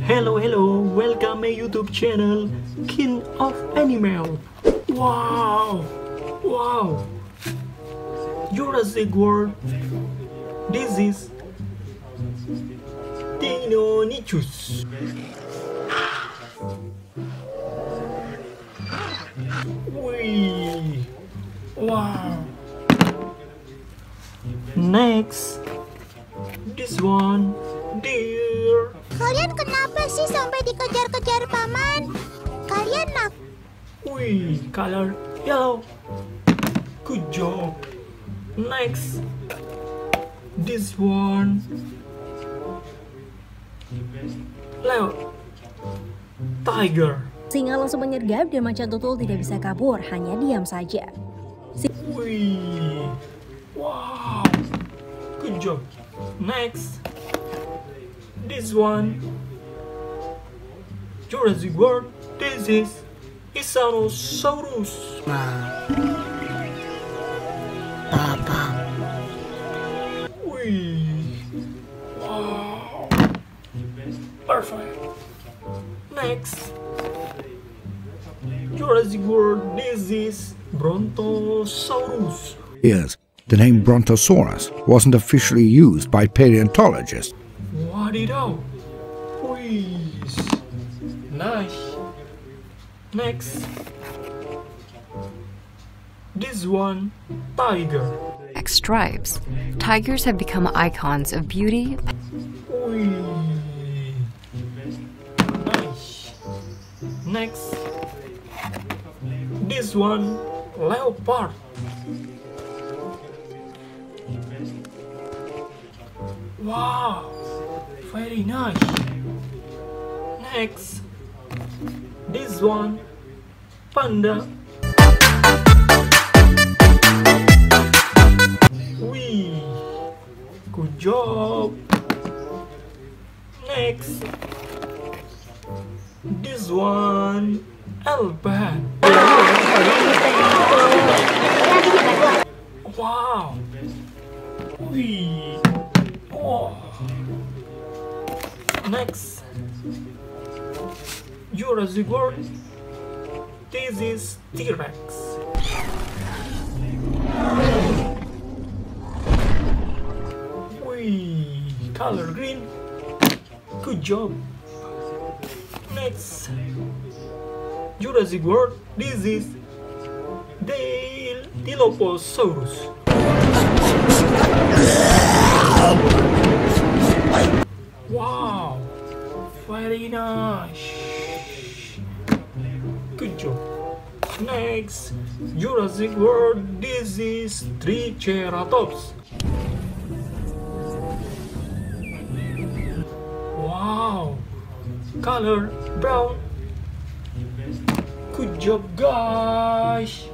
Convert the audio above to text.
Hello, hello, welcome my YouTube channel, King of Animal. Wow, wow, Jurassic World. This is Deinonychus. Wih, wow. Next, this one, kenapa sih sampai dikejar-kejar paman? Kalian nak Wih, color yellow. Good job. Next, this one. Leo, tiger. Singa langsung menyergap dan macan tutul tidak bisa kabur, hanya diam saja. Wih, wow. Good job. Next, this one. Jurassic World. This is Isanosaurus. Papa. Wih, wow. Perfect. Next, Jurassic World. This is Brontosaurus. Yes, the name Brontosaurus wasn't officially used by paleontologists. What it out? Please. Nice. Next. This one, tiger. stripes, tigers have become icons of beauty, Wee. Nice. Next. This one, leopard. Wow, very nice. Next, this one, panda. Wee, good job. Next, this one, elephant. Wow. Wee. Oh. Next, Jurassic World. This is T-Rex. Wee. Color green. Good job. Next, Jurassic World. This is the Dilophosaurus. Next, Jurassic World. Is Triceratops. Wow, color brown. Good job, guys.